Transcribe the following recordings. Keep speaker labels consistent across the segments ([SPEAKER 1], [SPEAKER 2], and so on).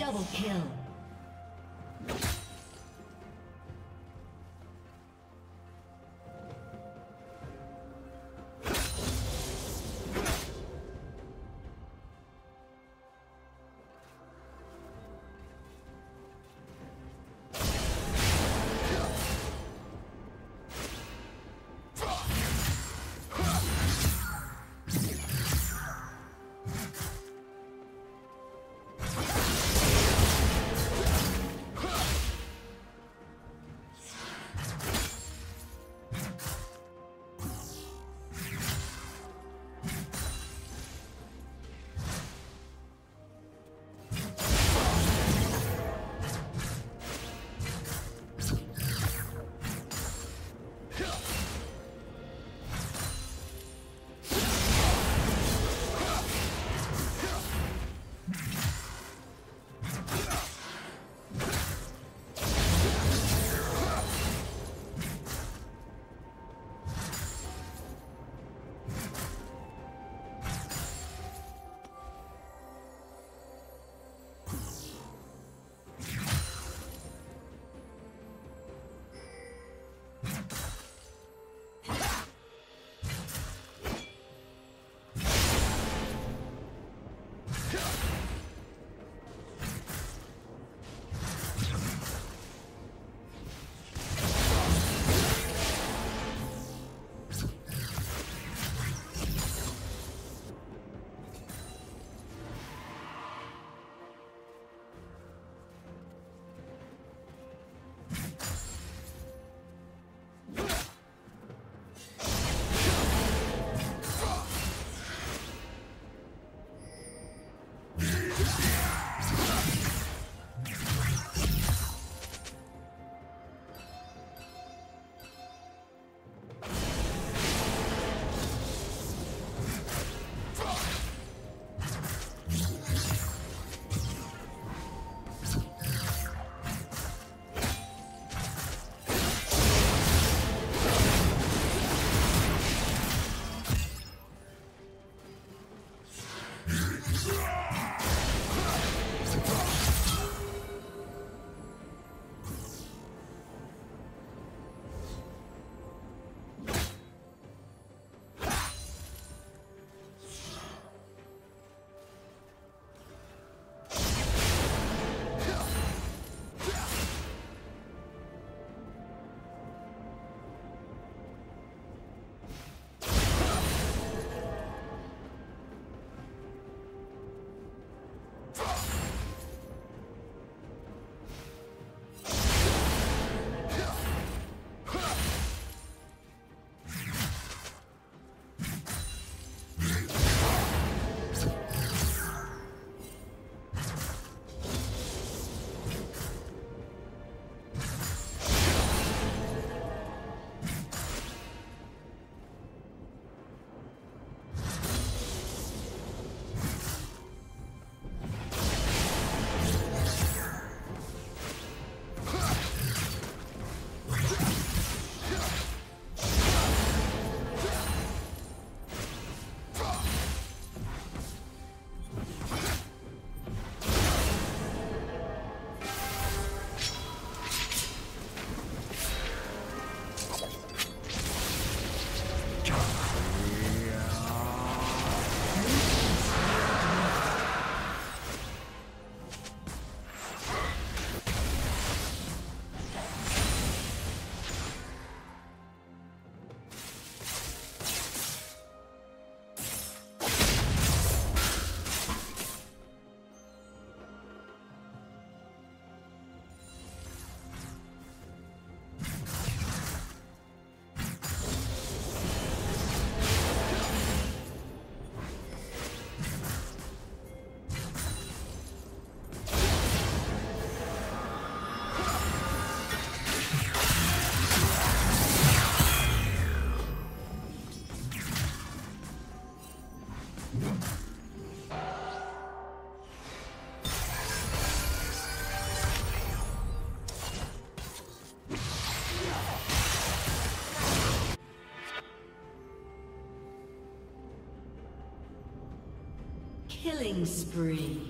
[SPEAKER 1] Double kill.
[SPEAKER 2] Killing spree.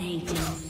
[SPEAKER 1] Dominating.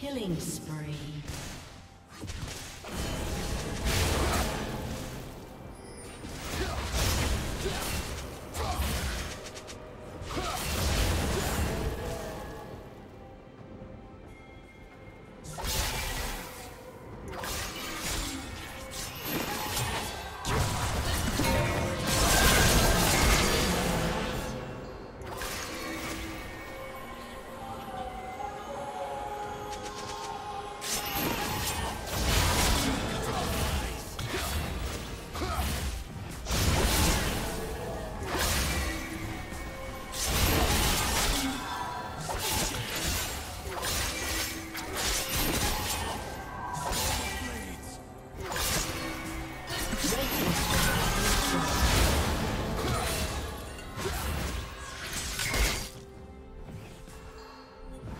[SPEAKER 1] Killing spree.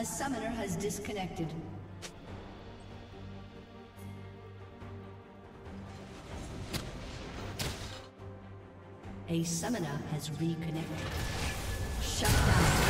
[SPEAKER 1] A summoner has disconnected. A summoner has reconnected. Shut down.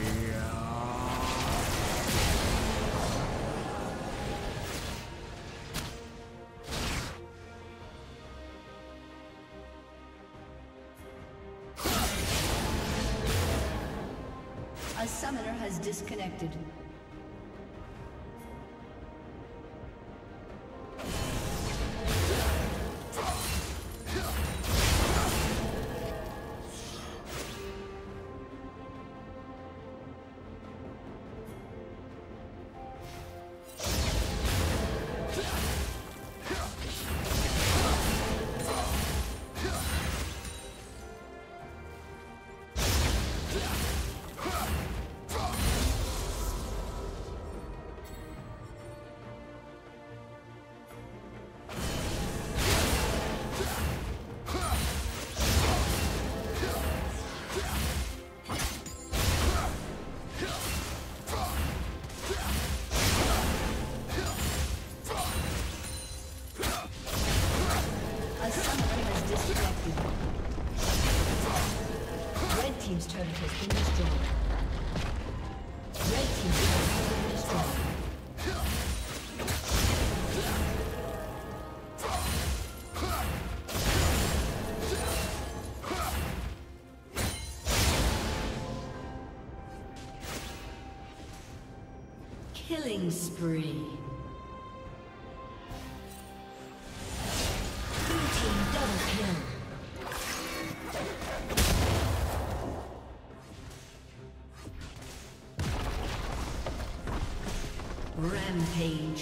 [SPEAKER 1] Killing spree. Blue team double kill. Rampage.